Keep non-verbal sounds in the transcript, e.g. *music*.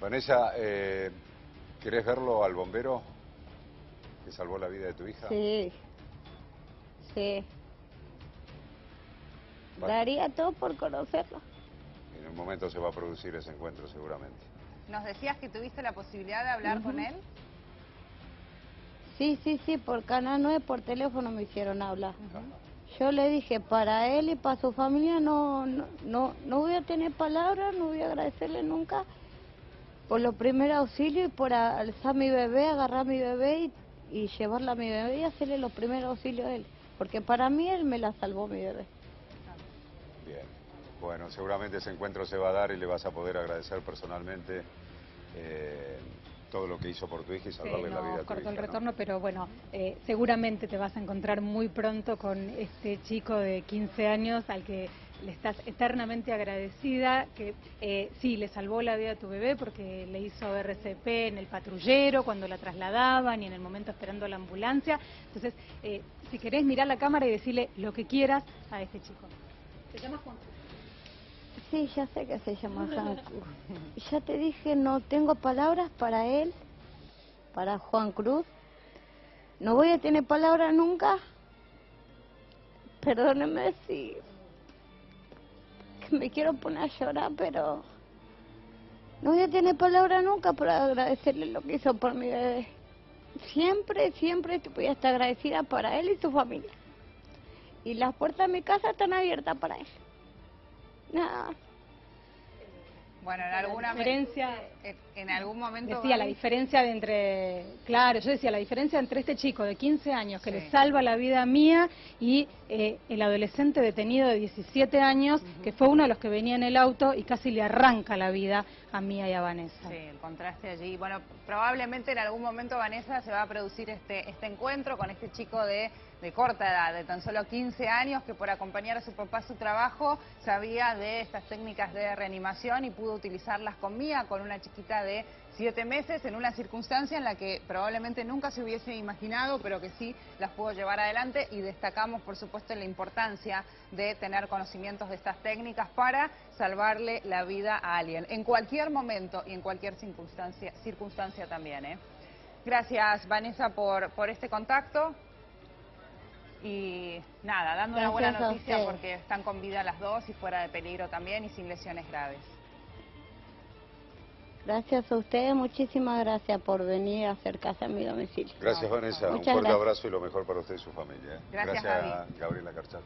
Vanessa, eh, ¿querés verlo al bombero que salvó la vida de tu hija? Sí, sí. Vale. Daría todo por conocerlo. En un momento se va a producir ese encuentro seguramente. Nos decías que tuviste la posibilidad de hablar con él. Sí, sí, sí, por Canal 9, por teléfono me hicieron hablar. Yo le dije, para él y para su familia no, no, no, no voy a tener palabras, no voy a agradecerle nunca por los primeros auxilios y por a- alzar mi bebé, agarrar mi bebé y, y llevarla a mi bebé y hacerle los primeros auxilios a él. Porque para mí él me la salvó mi bebé. Bien. Bueno, seguramente ese encuentro se va a dar y le vas a poder agradecer personalmente eh, todo lo que hizo por tu hija y Sí, salvarle la vida a tu hija, el ¿no? retorno, pero bueno, eh, seguramente te vas a encontrar muy pronto con este chico de 15 años al que le estás eternamente agradecida, que eh, sí, le salvó la vida a tu bebé porque le hizo RCP en el patrullero cuando la trasladaban y en el momento esperando la ambulancia. Entonces, eh, si querés mirar la cámara y decirle lo que quieras a este chico. Se llama Juan. Sí, ya sé que se llama Juan Cruz. Ya te dije, no tengo palabras para él, para Juan Cruz. No voy a tener palabras nunca. Perdóneme si *laughs* me quiero poner a llorar, pero no voy a tener palabras nunca para agradecerle lo que hizo por mi bebé. Siempre, siempre voy a estar agradecida para él y su familia. Y las puertas de mi casa están abiertas para él. Nada. Bueno, en alguna diferencia- en, en algún momento Decía la diferencia de entre, claro, yo decía la diferencia entre este chico de 15 años que Sí. le salva la vida mía y eh, el adolescente detenido de 17 años que fue uno de los que venía en el auto y casi le arranca la vida a Mía y a Vanessa. Sí, el contraste allí. Bueno, probablemente en algún momento, Vanessa, se va a producir este, este encuentro con este chico de, de corta edad, de tan solo 15 años, que por acompañar a su papá a su trabajo sabía de estas técnicas de reanimación y pudo utilizarlas con Mía, con una chiquita de 7 meses, en una circunstancia en la que probablemente nunca se hubiese imaginado, pero que sí las pudo llevar adelante y destacamos, por supuesto, la importancia de tener conocimientos de estas técnicas para salvarle la vida a alguien, en cualquier momento y en cualquier circunstancia, circunstancia también. ¿eh? Gracias, Vanessa, por, por este contacto. Y nada, dando una buena noticia porque están con vida las dos y fuera de peligro también y sin lesiones graves. Gracias a ustedes, muchísimas gracias por venir a acercarse a mi domicilio. Gracias, Vanessa. Un fuerte gracias. abrazo y lo mejor para usted y su familia. Gracias, Gracias, Gabriela Carchal.